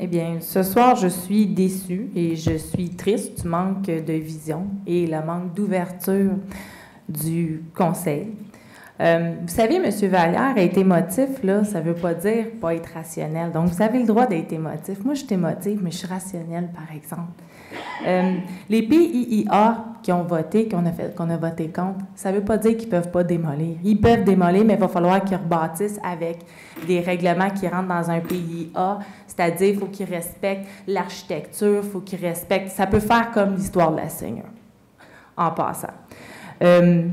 Eh bien, ce soir, je suis déçue et je suis triste du manque de vision et le manque d'ouverture du conseil. Euh, vous savez, M. Vallière, être émotif, là, ça ne veut pas dire pas être rationnel. Donc, vous avez le droit d'être émotif. Moi, je suis émotive, mais je suis rationnelle, par exemple. Euh, les PIIA qui ont voté, qu'on a, qu'on a voté contre, ça ne veut pas dire qu'ils ne peuvent pas démolir. Ils peuvent démolir, mais il va falloir qu'ils rebâtissent avec des règlements qui rentrent dans un PIA, c'est-à-dire il faut qu'ils respectent l'architecture, il faut qu'ils respectent... Ça peut faire comme l'histoire de la Seigneur, en passant. Euh,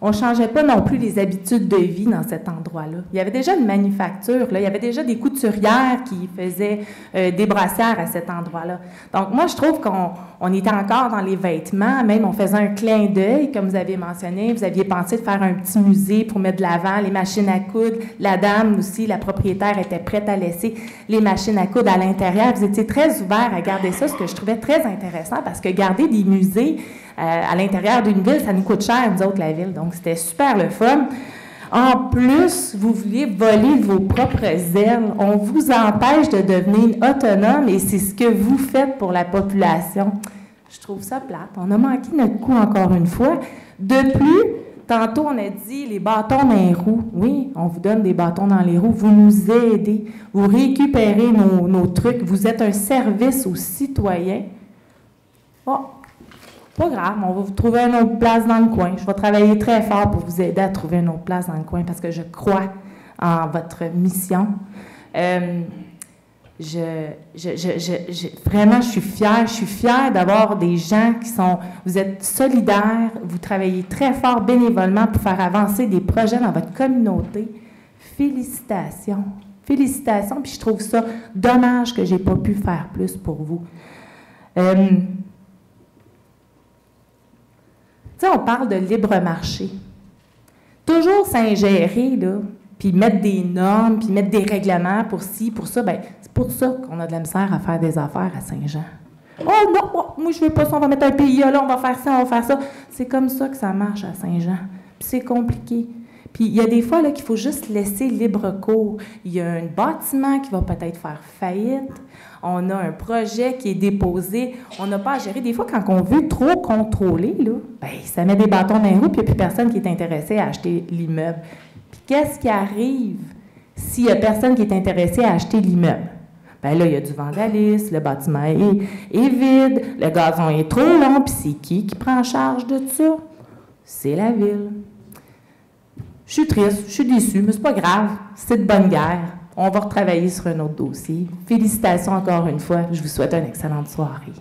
on ne changeait pas non plus les habitudes de vie dans cet endroit-là. Il y avait déjà une manufacture, là. il y avait déjà des couturières qui faisaient euh, des brassières à cet endroit-là. Donc, moi, je trouve qu'on était encore dans les vêtements, même on faisait un clin d'œil, comme vous avez mentionné. Vous aviez pensé de faire un petit musée pour mettre de l'avant les machines à coudre. La dame aussi, la propriétaire, était prête à laisser les machines à coudre à l'intérieur. Vous étiez très ouvert à garder ça, ce que je trouvais très intéressant, parce que garder des musées, à l'intérieur d'une ville, ça nous coûte cher, nous autres, la ville. Donc, c'était super le fun. En plus, vous vouliez voler vos propres ailes. On vous empêche de devenir autonome et c'est ce que vous faites pour la population. Je trouve ça plate. On a manqué notre coup encore une fois. De plus, tantôt on a dit les bâtons dans les roues. Oui, on vous donne des bâtons dans les roues. Vous nous aidez. Vous récupérez nos, nos trucs. Vous êtes un service aux citoyens. Oh, pas grave, on va vous trouver une autre place dans le coin. Je vais travailler très fort pour vous aider à trouver une autre place dans le coin parce que je crois en votre mission. Euh, je, vraiment, je suis fière. Je suis fière d'avoir des gens qui sont. Vous êtes solidaires, vous travaillez très fort bénévolement pour faire avancer des projets dans votre communauté. Félicitations. Félicitations. Puis je trouve ça dommage que je n'ai pas pu faire plus pour vous. Euh, on parle de libre marché. Toujours s'ingérer, là, puis mettre des normes, puis mettre des règlements pour ci, pour ça, ben c'est pour ça qu'on a de la misère à faire des affaires à Saint-Jean. Oh non, oh, moi je veux pas ça, on va mettre un PIA là, on va faire ça, on va faire ça. C'est comme ça que ça marche à Saint-Jean. Puis c'est compliqué. Puis il y a des fois qu'il faut juste laisser libre cours. Il y a un bâtiment qui va peut-être faire faillite on a un projet qui est déposé, on n'a pas à gérer. Des fois, quand on veut trop contrôler, là, ben, ça met des bâtons dans les roues, puis il n'y a plus personne qui est intéressé à acheter l'immeuble. Puis qu'est-ce qui arrive s'il n'y a personne qui est intéressé à acheter l'immeuble? Bien là, il y a du vandalisme, le bâtiment est, est vide, le gazon est trop long, puis c'est qui qui prend en charge de ça? C'est la ville. Je suis triste, je suis déçue, mais c'est pas grave, c'est de bonne guerre. On va retravailler sur un autre dossier. Félicitations encore une fois. Je vous souhaite une excellente soirée.